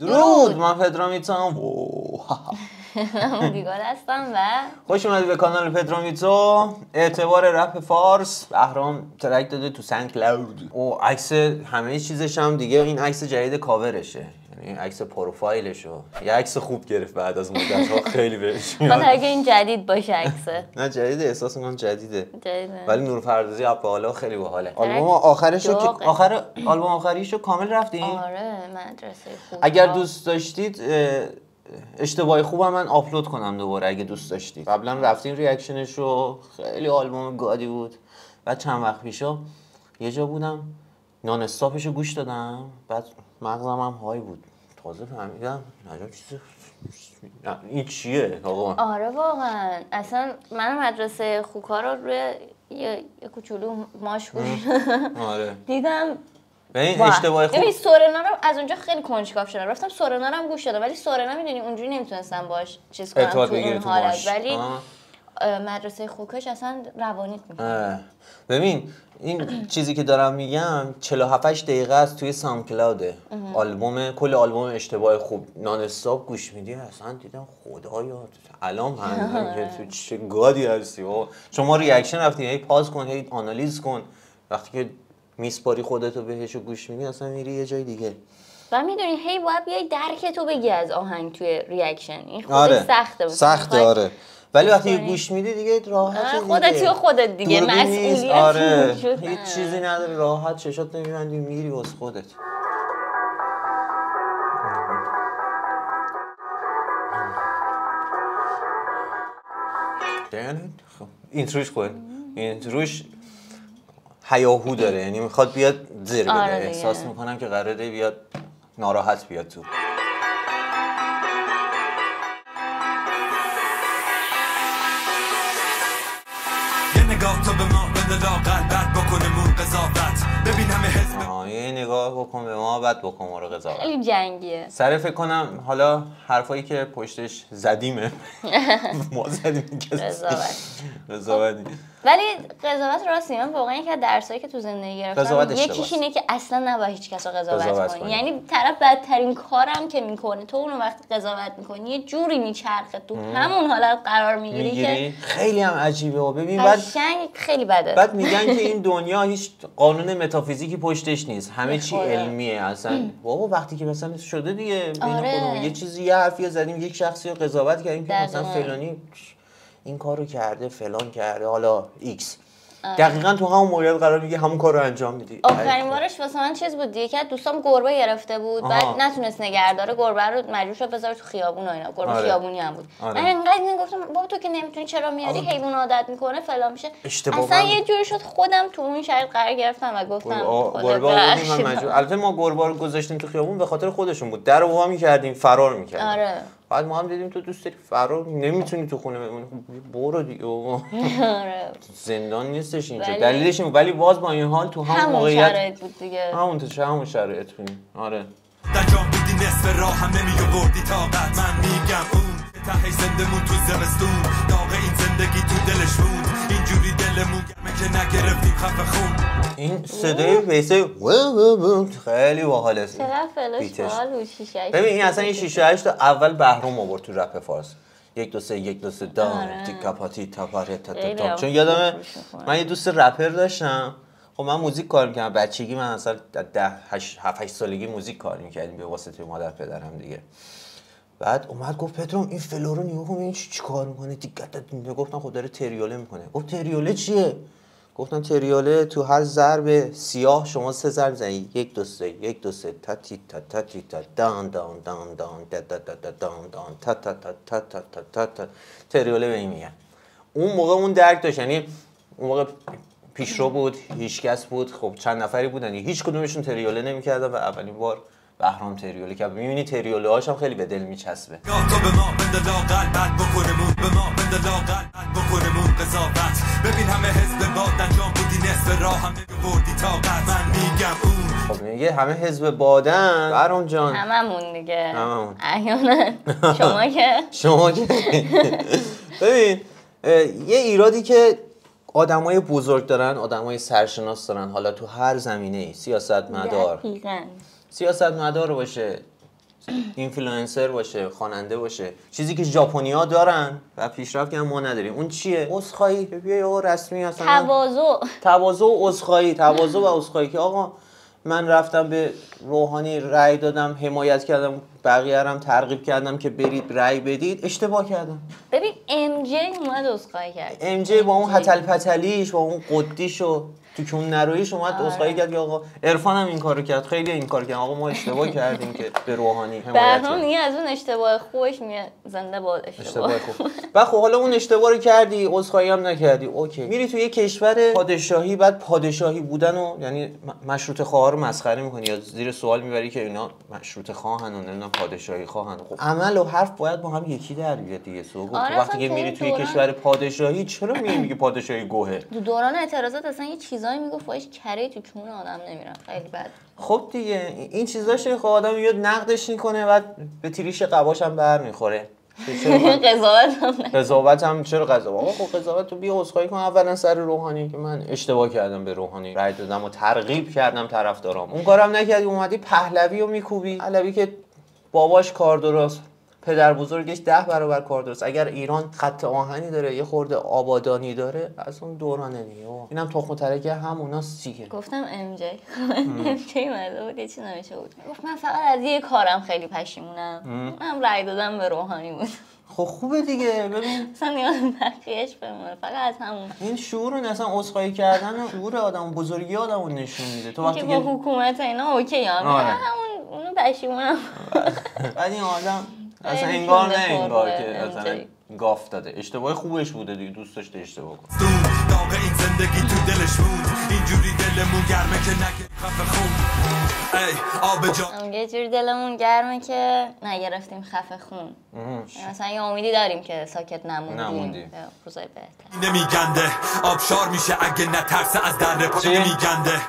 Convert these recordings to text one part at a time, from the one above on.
درود من پدرامیتام دیگار هستم و خوش اومدی به کانال پدرامیتو اعتبار رپ فارس. بهرام ترک داده تو سن کلاود. او عکس همه چیزش هم دیگه این عکس جدید کاورشه. یعنی عکس پروفایلشو. یه عکس خوب گرفت بعد از مدت ها خیلی بهش حالا میاد. اگه این جدید باشه عکسه نه جدید احساس می‌کنم جدیده. جدیده. ولی نور پردازی اپ بالا خیلی باحاله. آلبوم آخرشو که داغه. آخر آلبوم آخریشو کامل رفتین؟ آره مدرسه خوب. اگر دوست داشتید اه، اشتباه خوبم من آپلود کنم دوباره اگه دوست داشتید. قبلا رفتین ریاکشنش رو خیلی آلبوم گادی بود. بعد چند وقت پیشا یه جا بودم نان استاپش رو گوش دادم. بعد مغزم هم های بود. تازه فهمیدم عجب چیز این چیه آقا آره واقعا. اصلا من مدرسه خوکا رو روی یه, یه کوچولو ماش آره. دیدم به این wow. اشتباه خوب ببین سورنا رو از اونجا خیلی کنجکاو شدم. رفتم سورنا رو هم گوش دادم. ولی سورنا می‌دونی اونجوری نمی‌تونستم باش چیز کنم تو اون حالت. ولی آه. مدرسه خوکش اصلا روانیت می‌کنه. ببین این چیزی که دارم میگم 47 8 دقیقه است توی SoundCloud ه آلبوم کل آلبوم اشتباه خوب non-stop گوش میدی اصلا دیدم خدایا الان فهمیدم که تو چه god ی هستی بابا. شما reaction رفتی هی pause کن هی آنالیز کن. وقتی که میسپاری خودتو بهش و گوش میدی اصلا میری یه جای دیگه. و می‌دونی هی باید بیای درک تو بگی از آهنگ توی ریاکشن. این خودش آره. سخته. سخته آره. ولی وقتی. گوش میدی دیگه راحت خودتی و خودت دیگه،. مسئولیتی آره هیچ. چیزی نداری راحت چشات نمیبندی میری واسه خودت خب، اینتروش خود اینتروش هیاهو داره یعنی می‌خواد بیاد زیر بده آره. احساس می‌کنم که قراره بیاد ناراحت بیاد تو بده لاغر بعد بکنمون قضاوت. ببین همه حزب آه، یه نگاه بکن به ما بعد بکن ما رو قضاوت. خیلی جنگیه. سر فکر کنم حالا حرفایی که پشتش زدیمه. ما زدیم قضاوت. قضاوت ولی قضاوت راستی من واقعا یکی از درسایی که تو زندگی گرفتم یکیش. اینه که اصلا نباید هیچ کس رو قضاوت, قضاوت کنی. یعنی طرف بدترین کارم که می‌کنه تو اونو وقتی قضاوت می‌کنی یه جوری میچرخه تو همون حالت قرار می‌گیری می‌گیری که خیلی هم عجیبه و ببین بعد خیلی بده بعد میگن که این دنیا هیچ قانون متافیزیکی پشتش نیست همه چی. علمیه اصلا بابا وقتی که مثلا شده دیگه آره. یه چیزی یه حرفی زدیم یک شخصی رو قضاوت کردیم که مثلا. فلانی این کارو کرده فلان کرده حالا ایکس آره. دقیقا تو همون موقعیت قرار میگه همون کار رو انجام میدی. آخرین بارش واسه من چیز بود دیگه دوستام گربه گرفته بود آها. بعد نتونست نگهداره گربه رو مجبور شد بذاره تو خیابون و اینا. گربه آره. خیابونی هم بود. آره. من انقدر گفتم بابا تو که نمی‌تونی چرا میاری حیوان عادت می‌کنه فلان میشه. اصلا یه جوری شد خودم تو اون شرایط قرار گرفتم و گفتم گربه من. مجبور. البته ما گربه رو گذاشتیم تو خیابون به خاطر خودشون بود. در رو وا می‌کردیم فرار می‌کردیم. آره. بعد ما هم دیدیم تو دوست داری فرار نمی‌تونی تو خونه بمونی. خب برو دیگه بابا. آره. زندان نیستش اینجا. ولی- دلیلش این ولی باز با این حال تو همون همون موقعیت شرایط بود دیگه. همون تو چه همون شرایط بودیم آره. در جام بودی نصف راه هم نمی آوردی طاقت. من میگم اون ته زندمون تو زمستون. داغ این زندگی تو دلش موند اینجوری دلمون این صدای ویسه و و و خیلی باحاله چقدر فلش بیتش. باحال بود شیشه ببین این اصلا این شیشه هشت اول بهرام آورد تو رپ فارس. یک دو سه یک دو سه دان آره. تیکا پاتی تاپاره تا تا چون یادمه. من یه دوست رپر داشتم. خب من موزیک کار می‌کردم. بچگی من اصلا ده هشت هفت هشت سالگی موزیک کار می‌کردیم. به واسطه مادر پدرم دیگه. بعد اومد گفت پدرام این فلو رو نگاه کن این چی چی کار می‌کنه؟ دیگه گفتم خب داره تریوله می‌کنه. گفت تریوله چیه؟ گفتم تریوله تو هر ضرب سیاه شما سه ضرب زنی یک دو سه یک دو سه. تا تی تا تا تی تا. دان دان دان دان. دا دا دا دا دان دان. تا تا تا تا تا تا تا تا. تریوله به این میگن. اون موقع اون درک داشت. یعنی اون موقع پیشرو بود هیچکس بود. خب چند نفری بودن. هیچ کدومشون تریوله نمی‌کردن و اولین بار بهرام تریوله کرد می‌بینی تریوله هاش هم خیلی به دل میچسبه. تو به ما بنده لاغر بعد بکنمون. به ما بنده لاغر بعد بکنمون. قضاوت. ببین همه حزب باد انجام بودی نصف راه هم نمی آوردی طاقت. من میگم اون. خب میگه همه حزب بادن. بهرام جان. هممون دیگه. هممون. احیانا. شما که؟ شما که؟ ببین یه ایرادی که آدمای بزرگ دارن آدمای سرشناس دارن. حالا تو هر زمینه ای سیاست مدار دقیقاً. سیاست مدار باشه اینفلوئنسر باشه خواننده باشه. چیزی که ژاپنیا دارن و پیشرفتی هم ما نداریم. اون چیه؟ عذرخواهی. بیا آقا رسمی اصلا تواضع. تواضع و عذرخواهی. تواضع و عذرخواهی که آقا من رفتم به روحانی رأی دادم حمایت کردم بقیه هم ترغیب کردم که برید رأی بدید. اشتباه کردم. ببین ام جی اومد عذرخواهی کرد. ام جی با اون. هتل پتلیش با اون قدیش و تو کون نرویش اومد آره. عذرخواهی کرد که آقا عرفان هم این کارو کرد. خیلی این کار کرد. آقا ما اشتباه کردیم که به روحانی حمایت کردیم دیگه از اون اشتباه خوش میگه زنده باد اشتباه. اشتباه خوب. و خب حالا اون اشتباه رو کردی عذرخواهی هم نکردی. اوکی. میری تو یه کشور پادشاهی بعد پادشاهی بودن و یعنی مشروط خواه رو مسخره می‌کنی یا زیر سوال می‌بری که اینا مشروط خواهن و نمی‌دونم پادشاهی خواهن. خب عمل و حرف باید با هم یکی در بیاد دیگه سوگو. آره، وقتی که تو میری توی دوران- کشور پادشاهی چرا میگی پادشاهی گوهه؟ دوران اعتراضات اصلا یه چیزایی می‌گفت وایش کره تو کون آدم نمیرم. خیلی بد. خب دیگه این چیزاش خب آدم میاد نقدش می‌کنه و به تریش قباش هم بر می‌خوره قضاوت هم. قضاوت هم چرا قضاوت؟ آقا خب قضاوت تو بیا عذرخواهی کن اولا سر روحانی که من اشتباه کردم به روحانی. رای دادم و ترغیب کردم طرفدارام اون کارم نکردی اومدی پهلوی رو میکوبی. پهلوی که باباش کار درست. پدر بزرگش ده برابر کار درست. اگر ایران خط آهنی داره یه خورده آبادانی داره از اون دورانه دیگه. آقا. اینم تخم و ترکه همونا سیگه. گفتم ام جی ام جی بود یه چی نمیشه بود. گفت من فقط از یه کارم خیلی پشیمونم. من رای دادم به روحانی بود. خب خوبه دیگه. ببین. اصلا نیاز بقیهش بمونه. فقط از همون. این شعور اصلا عذرخواهی کردن شعور آدم بزرگی آدم رو نشون میده. تو وقتی با حکومت اینا اوکی هم آره. همون اونو پشیمونم. بعد این آدم اصلا انگار نه انگار که. مثلا گاف داده. اشتباه خوبش بوده دیگه دوست داشته اشتباه کنه داغ این زندگی تو دلش بود. اینجوری گرمه که نگه خفه خون. ای آب جا یه جوری دلمون گرمه که نگرفتیم خفه خون. مثلا یه امیدی داریم که ساکت نموندیم. نموندیم. روزای بهتر. نمیگنده. آبشار میشه اگه نترسه از در پا؟ نمیگنده.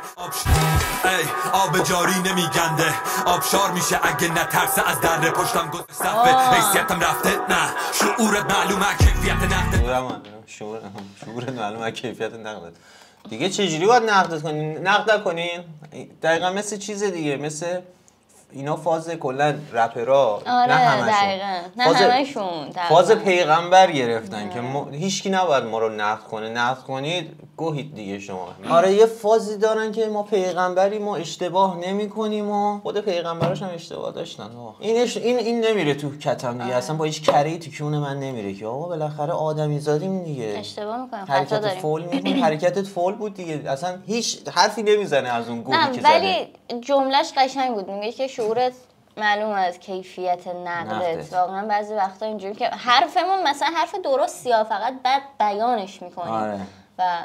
ای آب جاری نمیگنده. آبشار میشه اگه نترسه از در پشتم گذر صفه آه. حیثیتم رفته. نه شعورت معلومه کیفیت نقده. شعور شعور معلومه کیفیت نقدت دیگه چجوری باید نقدت کنین نقد کنین دقیقا مثل چیز دیگه مثل اینا فاز کلا رپرا نه آره همشون. دقیقا. نه فاز- همشون. فاز پیغمبر گرفتن که ما هیچکی نباید ما رو نقد کنه. نقد کنید گوهید دیگه شما. آره یه فازی دارن که ما پیغمبری ما اشتباه نمی کنیم و خود پیغمبراش هم اشتباه داشتن. آه. اینش این این نمیره تو کتم دیگه. اصلا با هیچ کری تو کون من نمیره که. آقا بالاخره آدمی زادیم دیگه. اشتباه می‌کنیم خطا حرکت فول می‌کنی حرکتت فول بود دیگه. اصلا هیچ حرفی نمی‌زنه از اون گوهی نه که ولی جملهش قشنگ بود. میگه که شعورت معلوم از کیفیت نقدت. واقعا بعضی وقتا اینجوری که حرفمون مثلا حرف درست یا فقط بعد بیانش می‌کنیم. آره. و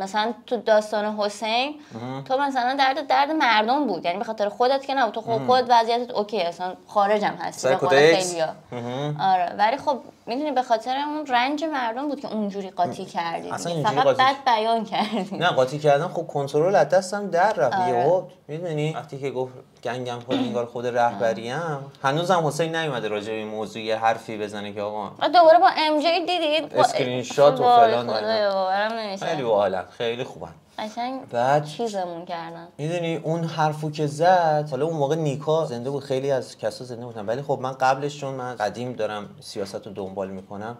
مثلا تو داستان حسین تو مثلا درد درد مردم بود. یعنی به خاطر خودت که نبود تو خود خود وضعیتت اوکی اصلا خارجم هستی به. خیلیا. آره. ولی خب می‌دونی به خاطر اون رنج مردم بود که اونجوری قاطی کردی اصلا فقط قاطی- بعد بیان کردی. نه قاطی کردن خب کنترل از دستم در رفت آره. می‌دونی؟ وقتی که گفت gang م خود انگار خود رهبریم. هنوزم حسین نیومده راجع به این موضوع یه حرفی بزنه که آقا دوباره با ام جی دیدید. screen shot و فلان خیلی باحالن خیلی خوبن. قشنگ بعد چیزمون کردن. می‌دونی اون حرفو که زد حالا اون موقع نیکا زنده بود خیلی از کسا زنده بودن. ولی خب من قبلش چون من قدیم دارم سیاست رو دنبال می‌کنم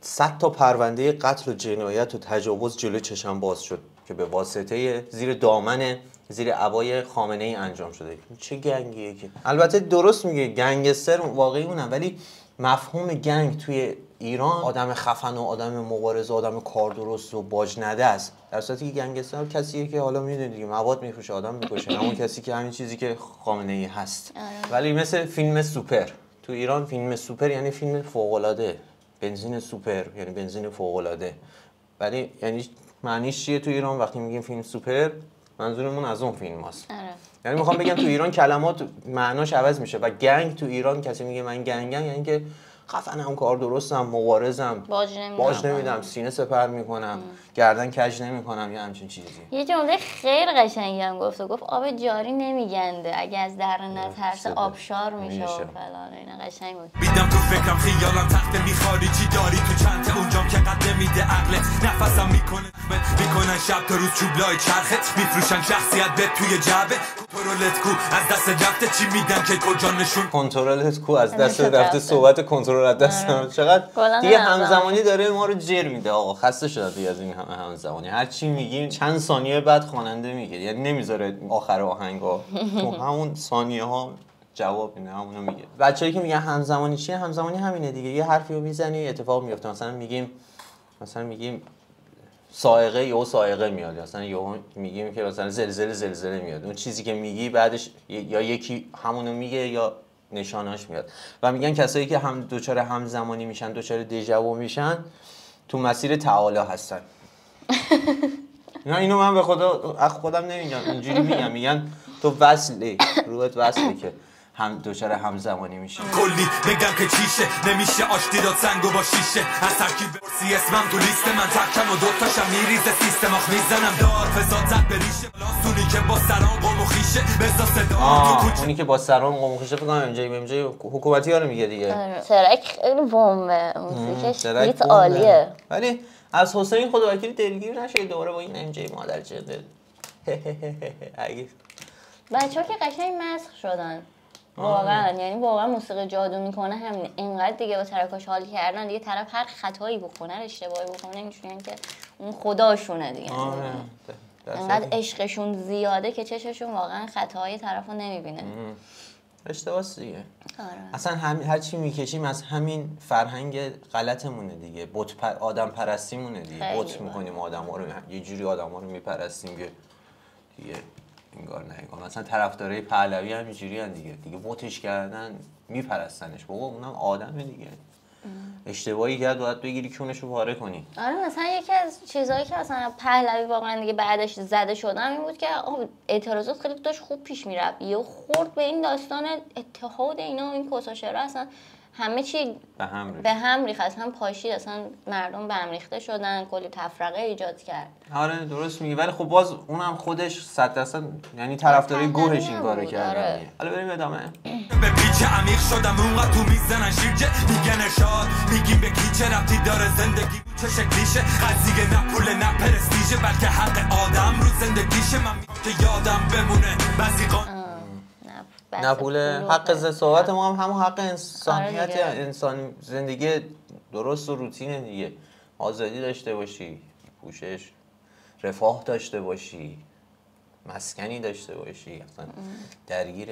صد تا پرونده قتل و جنایت و تجاوز جلو چشم باز شد که به واسطه زیر دامن زیر عبای خامنه ای انجام شده. چه گنگیه که؟ البته درست میگه گنگستر واقعی اونم ولی مفهوم گنگ توی ایران آدم خفن و آدم مبارز و آدم کار درست و باج نده است. در صورتی که گنگستر کسیه که حالا می‌دونید دیگه مواد میفروشه آدم می‌کشه. همون کسی که همین چیزی که خامنه ای هست. ولی مثل فیلم سوپر. تو ایران فیلم سوپر یعنی فیلم فوق العاده بنزین سوپر یعنی بنزین فوق العاده ولی یعنی معنیش چیه تو ایران؟ وقتی میگیم فیلم سوپر منظورمون از اون فیلم هست آره. یعنی می‌خوام بگم تو ایران کلمات معناش عوض میشه. و gang تو ایران کسی میگه من gang م یعنی که خفنم کار درستم مبارزم. باج نمیدم. باج نمیدم سینه سپر می‌کنم. گردن کج نمی‌کنم یا همچین چیزی. یه جمله خیلی قشنگی هم گفت و گفت آب جاری نمیگنده. اگه از دره نترسه صدا. آبشار میشه و میشه. فلان اینا. قشنگ بود. میدم تو فکرم خیالم تخت میخواری چی داری تو چند اونجام که قد نمیده عقلت نفسم می‌کنه. می‌کنن شب تا روز چوبلای چرخت میفروشن شخصیت به توی جعبه. کنترلت کو از دست رفته. چی میدن که کجا نشون؟ کنترلت کو از دست رفته. صحبت کنترل از دست آره. چقدر دیگه همزمان. همزمانی داره ما رو جر میده. آقا خسته شده دیگه از این همه همزمانی. هر چی میگیم چند ثانیه بعد خواننده میگه یعنی نمی‌ذاره آخر آهنگا. تو همون ثانیه ها جواب میده همونو میگه. بچه‌ای که میگن همزمانی چیه؟ همزمانی همینه دیگه. یه حرفی رو می‌زنی اتفاق میفته. مثلا میگیم مثلا میگیم سائقه یا سائقه میاد. مثلا یهو میگیم که مثلا زلزله زلزله میاد. اون چیزی که میگی بعدش یا یکی همونو میگه یا نشاناش میاد. و میگن کسایی که هم دوچار همزمانی میشن دوچار دیجاوو میشن تو مسیر تعالی هستن. نه اینو من به خدا خودم نمیگم اینجوری میگم. میگن تو وصلی روحت وصلی که. هم دوچار همزمانی میشی کلی بگم که چیشه؟ نمیشه آشتی داد سنگو با شیشه. از ترکیب سی اسمم تو لیست من تکم و دوتاشم میریزه سیستم. آخ می‌زنم. دار فساد زد به ریشه. لاسونی که با سران قوم و خیشه. بزا صدا اونی که با سران قوم خوشه فکر کنم امجای به امجای حکومتی ها رو میگه دیگه. آره. ترک خیلی بومه موسیقش بومه. عالیه. ولی از حسین خدا وکیلی دلگیر نشه دوباره با این ام جی مادر جده اگه بچه ها که قشنگ مسخ شدن. واقعا یعنی واقعا موسیقی جادو می‌کنه همین اینقدر دیگه با ترکاش حال کردن دیگه طرف هر خطایی بکنه اشتباهی بکنه میشونن که اون خداشونه دیگه. انقدر عشقشون زیاده که چششون واقعا خطاهای طرف رو نمی‌بینه. اشتباس دیگه. آره. اصلا هم هر چی می‌کشیم از همین فرهنگ غلطمونه دیگه. بت پر... آدم پرستیمونه دیگه. بت می‌کنیم آدم ها رو یه جوری آدم ها رو میپرستیم که دیگه. انگار نه انگار مثلا طرفدارای پهلوی هم اینجوری دیگه. دیگه بتش کردن میپرستنش. بابا اونم آدمه دیگه. اشتباهی کرد باید بگیری کونش رو پاره کنی. آره مثلا یکی از چیزهایی که مثلا پهلوی واقعا دیگه بعدش زده شدم این بود که اعتراضات خیلی داشت خوب پیش می‌رفت. یه خورد به این داستان اتحاد اینا و این کساشرا اصلا همه چی به هم ریخت. به هم ریخت. اصلا پاشید اصلا مردم به هم ریخته شدن کلی تفرقه ایجاد کرد. آره درست میگی. ولی خب باز اونم خودش صد درصد یعنی طرفدارای پهلوی گوهش این کارو کردن آره. دیگه. حالا بریم ادامه. به پیچ عمیق شدم اونقدر تو می‌زنن شیرجه میگن ارشاد میگیم به کی چه ربطی داره زندگی؟ چه شکلیشه؟ قضیه نه پول نه پرستیژه بلکه حق آدم. رو زندگیشه. من که یادم بمونه. بعضی نه پول حق. صحبت ما هم همون حق انسانیت دیگه. انسان زندگی درست و روتینه دیگه آزادی داشته باشی پوشش رفاه داشته باشی مسکنی داشته باشی اصلا درگیر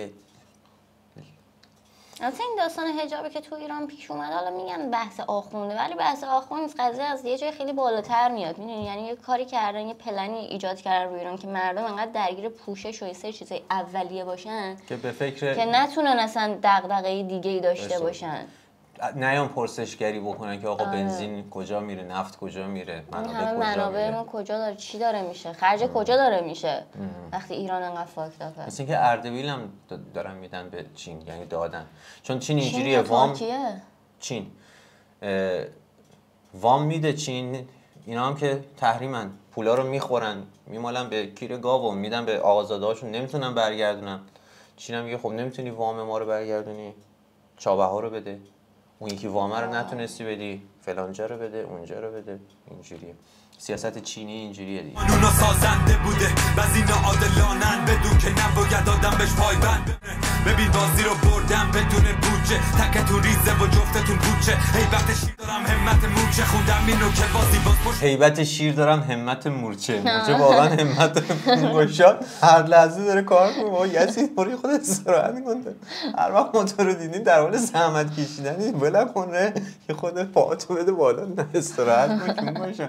البته این داستان حجابی که تو ایران پیش اومده حالا میگن بحث آخونده ولی بحث آخوند. قضیه از یه جای خیلی بالاتر میاد. می‌دونی؟ یعنی یه کاری کردن یه پلنی ایجاد کردن رو ایران که مردم انقدر درگیر پوشش و یه سری چیزای اولیه باشن که به فکر که نتونن اصلا دغدغه دیگه ای داشته باشن. نیان پرسشگری بکنن که آقا آره. بنزین کجا میره نفت کجا میره منابع کجا منابع ما کجا داره چی داره میشه خرج کجا داره میشه؟ وقتی ایران انقدر فاکتاپه مثل اینکه اردبیل هم دارن میدن به چین یعنی دادن. چون چین یا وام؟ چین. وام میده چین اینا هم که تحریمن. پولا رو می‌خورن میمالن به کیر گاو و میدن به آقازاده هاشون نمی‌تونن برگردونن. چین هم میگه خب نمی‌تونی وام ما رو برگردونی چابه ها رو بده. اون یکی وامه رو نتونستی بدی فلانجا رو بده اونجا رو بده. اینجوریه سیاست چینی اینجوریه دیگه. قانونا سازنده بوده بعضی ناعادلانن بدون که نباید آدم بهش پایبند. ببین بازی رو بردم بدون بودجه. تکتون ریزه و جفتتون کوچه هی وقت شیر دارم همت مورچه. خوندم اینو که بازی باز پشت هیبت شیر دارم همت مورچه. مورچه واقعا همت گوشا هر لحظه داره کار می‌کنه. بابا یزید برو خود استراحت کنه هر وقت ما تو رو دیدیم در حال زحمت کشیدنی بلند کنه که خود پاهاتو بده بالا. نه استراحت می‌کنه باشه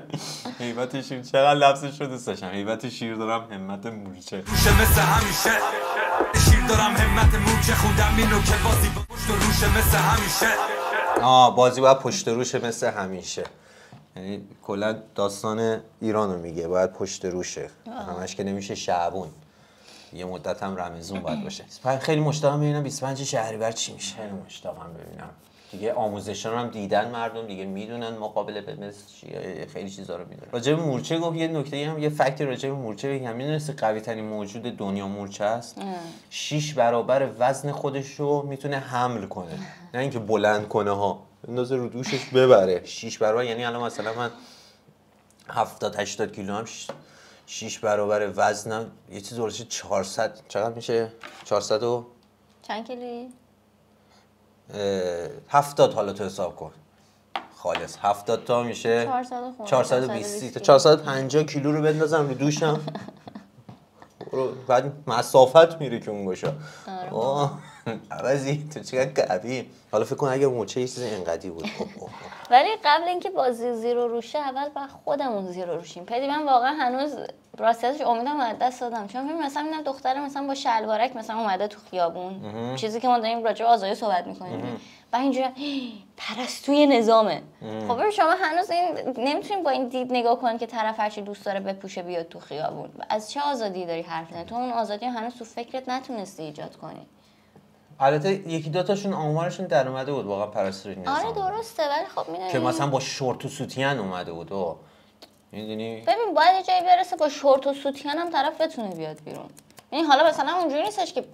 هیبت شیر. چقدر لفظش رو دوست داشتم. هیبت شیر دارم همت مورچه. مثل همیشه. شیر دارم همت مورچه خوندم اینو که بازی باز پشت و روشه مثل همیشه. آه بازی باید پشت روشه مثل همیشه. یعنی کلا داستان ایران رو میگه باید پشت روشه. همش که نمیشه شعبون. یه مدت هم رمزون باید باشه. خیلی مشتاقم ببینم 25 شهریور چی میشه. خیلی مشتاقم ببینم. دیگه آموزشان هم دیدن مردم دیگه می‌دونن مقابله به خیلی چیزا رو می‌دونن. راجع به مورچه گفت یه نکته هم یه فکت راجع به مورچه بگم. می‌دونستی قوی ترین موجود دنیا مورچه است؟ شیش برابر وزن خودش رو می‌تونه حمل کنه. نه اینکه بلند کنه ها. بندازه رو دوشش ببره. شیش برابر یعنی الان مثلا من 70 80 کیلو هم ش- شیش برابر وزنم یه چیز ورشه 400 چقدر میشه؟ 400 و چند کیلویی؟ 70 حالا تو حساب کن. خالص 70 تا میشه 400 خورده، 420 تا. 420 450 کیلو. رو بندازم رو دوشم. بعد مسافت میره که اون آه، عوضی تو چقدر قوی حالا فکر کن اگه موچه یه چیز اینقدی بود. ولی قبل اینکه بازی زیرو روشه اول با خودمون زیرو روشیم پدی من واقعا هنوز راستش امیدم از دست دادم. چون ببین مثلا می‌بینم دختر مثلا با شلوارک مثلا اومده تو خیابون. چیزی که ما داریم راجع به آزادی صحبت می‌کنیم. و اینجوری پرستوی نظامه. خب شما هنوز این نمی‌تونین با این دید نگاه کنید که طرف هرچی دوست داره بپوشه بیاد تو خیابون. از چه آزادی داری حرف می‌زنی؟ تو اون آزادی هنوز تو فکرت نتونستی ایجاد کنی. البته یکی دو تاشون آمارشون در اومده بود واقعا پرستاری نظام آره درسته ولی خب می‌دونی که مثلا با شورت و سوتین اومده بود و می‌دونی؟ ببین باید یه جایی برسه با شورت و سوتین هم طرف بتونه بیاد بیرون. یعنی حالا مثلا اونجوری نیستش که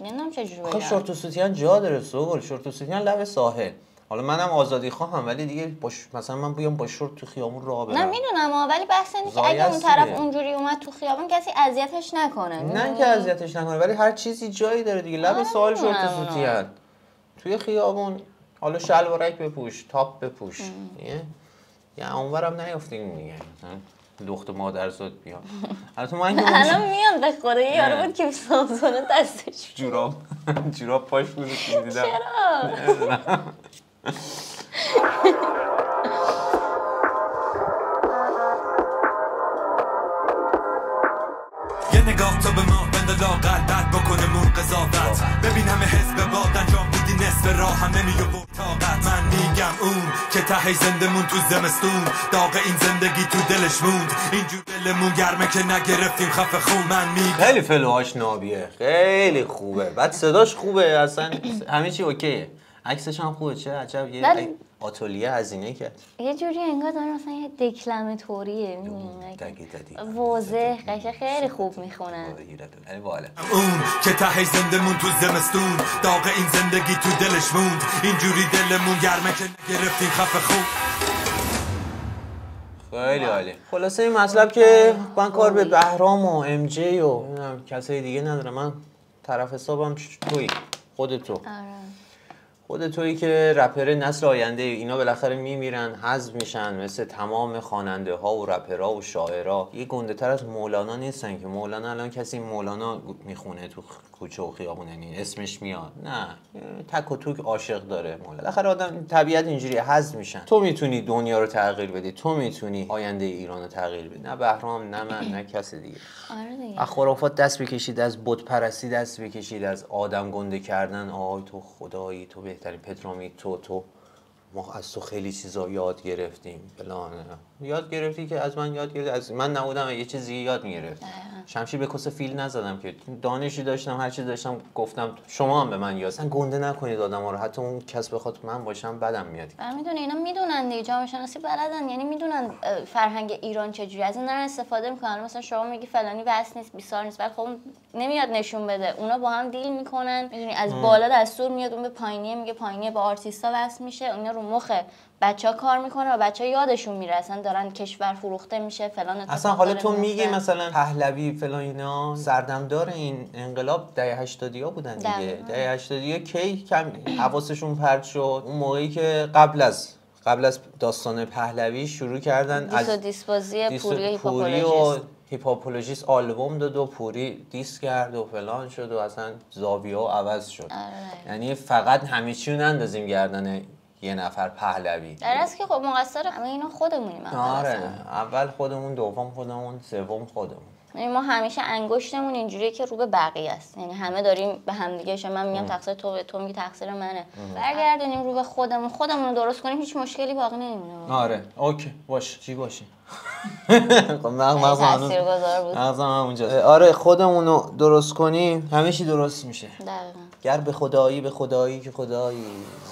نمی‌دونم چجوری خب بگم. شورت و سوتین جا داره سوگل. شورت و سوتین لب ساحل. حالا منم آزادی خواهم ولی دیگه با ش- مثلا من بیام با شورت تو خیابون راه برم. نه می‌دونم ولی بحث اینه که اگه اون طرف دیگه. اونجوری اومد تو خیابون کسی اذیتش نکنه نه؟ که اذیتش نکنه ولی هر چیزی جایی داره دیگه. لب آره ساحل شورت اونو. سوتین توی خیابون حالا شلوارک بپوش تاپ بپوش. یه یا اونورم نیافتیم دیگه. لخت مادرزاد بیام. البته من که الان میان به خدا یه یارو. بود که سامسونه دستش جوراب جوراب پاش بود دیدم. چرا یه نگاه تو به ما بند لاغر بد بکنه مون قضاوت. ببین همه حزب باد انجام بودی نصف راه هم نمی آورد طاقت. من میگم اون که ته زنده مون تو زمستون. داغ این زندگی تو دلش موند. اینجور دلمون گرمه که نگرفتیم خفه خون. من میگم خیلی فلوهاش نابیه. خیلی خوبه. بعد صداش خوبه. اصلا همه چی اوکیه. عکسش هم خوبه چه عجب یه ولی- آتلیه هزینه کرد. یه جوری انگار داره مثلا یه؟ دقیق دقیق. واضح قشنگ خیلی خوب می‌خونن. باله اون که ته زندمون تو زمستون داغ این زندگی تو دلش موند. اینجوری دلمون گرمه که نگرفتیم خفه خون. خیلی عالی. خلاصه این مطلب که من کار به بهرام و ام جی و نمی‌دونم کسای دیگه ندارم. من طرف حسابم توی خود تو آره. خود تویی که رپر نسل آینده اینا بالاخره میمیرن حذف میشن مثل تمام خواننده ها و رپرها و شاعرها. یه گنده تر از مولانا نیستن که. مولانا الان کسی مولانا می‌خونه تو کوچه و خیابون یعنی اسمش میاد. نه تک و توک عاشق داره مولانا. بالاخره آدم طبیعت اینجوری حذف میشن. تو می‌تونی دنیا رو تغییر بدی تو می‌تونی آینده ایران رو تغییر بدی. نه بهرام نه من نه کسی دیگه. آره دیگه. خرافات دست بکشید از بت پرستی دست بکشید از آدم گنده کردن. آهای تو خدایی تو بهترین پدرامی تو تو ما از تو خیلی چیزا یاد گرفتیم فلان. یاد گرفتی که از من یاد گرفتی. از من نبودم یه چیزی یاد می‌گرفت شمشیر به کس فیل نزدم که. دانشی داشتم هر چیز داشتم گفتم شما هم به من یاد. اصلا گنده نکنید آدم رو. حتی اون کس بخواد من باشم بدم میاد. و می‌دونه اینا می‌دونن دیگه. جامعه شناسی بلدن. یعنی می‌دونن فرهنگ ایران چجوری. از این استفاده می‌کنن. مثلا شما میگی فلانی وس نیست بیسار نیست. ولی خب نمیاد نشون بده. اونا با هم دیل می‌کنن. می‌دونی از بالا دستور میاد اون به پایینیه میگه پایینیه با آرتیستا وصل میشه. اینا رو مخ بچه ها کار می‌کنه و بچه ها یادشون میره اصلا دارن کشور فروخته میشه فلان اصلا حالا تو میگی. مثلا پهلوی فلان اینا سردمدار این انقلاب دهه 80 ها بودن دیگه. دهه 80 کی کم حواسشون پرت شد اون موقعی که قبل از قبل از داستان پهلوی شروع کردن دیس از دیسپازی دیس- پوری پوری و هیپاپولوژیست آلبوم داد و پوری دیس کرد و فلان شد و اصلا زاویه ها عوض شد آره. یعنی فقط همه چی رو نندازیم گردن یه نفر پهلوی. در از که خب مقصر همه اینا خودمونیم اول آره اصلا. اول خودمون دوم خودمون سوم خودمون. یعنی ما همیشه انگشتمون اینجوریه که رو به بقیه است. یعنی همه داریم به همدیگه شما من میگم تقصیر تو تو میگی تقصیر منه. برگردونیم رو به خودمون. خودمون رو درست کنیم هیچ مشکلی باقی نمیمونه. آره اوکی باش چی باشی خب مغ- مغزم هنوز- تاثیرگذار بود. مغزم همونجاست آره خودمونو درست کنیم همه چی درست میشه. دقیقا. گر به خدایی به خدایی که خدایی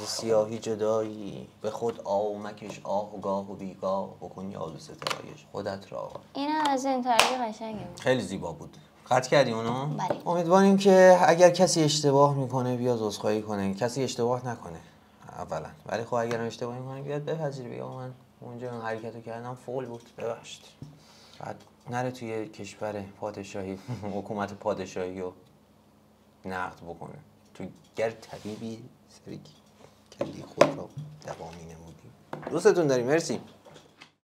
ز سیاهی جدایی به خود آه و مکش آه و گاه و بیگاه بکن یاد و ستایش. خودت را. این از این تاریخ قشنگه بود. خیلی زیبا بود. قطع کردی اونو؟ بله. امیدواریم که اگر کسی اشتباه می‌کنه بیاد عذرخواهی کنه. کسی اشتباه نکنه. اولا. ولی خب اگر اشتباه می‌کنه بیاد بپذیر آقا من. اونجا اون حرکتو کردم فول بود ببخشید. بعد نره توی کشور پادشاهی حکومت پادشاهی رو نقد بکنه. تو گر طبیبی سری کلی خود را دوامی نمودی دوستتون داریم مرسی.